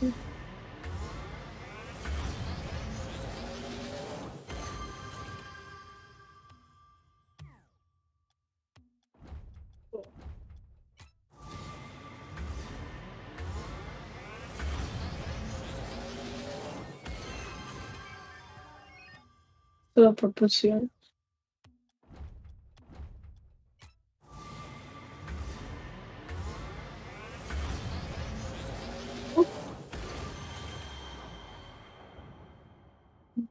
aquí. Toda proporción. 嗯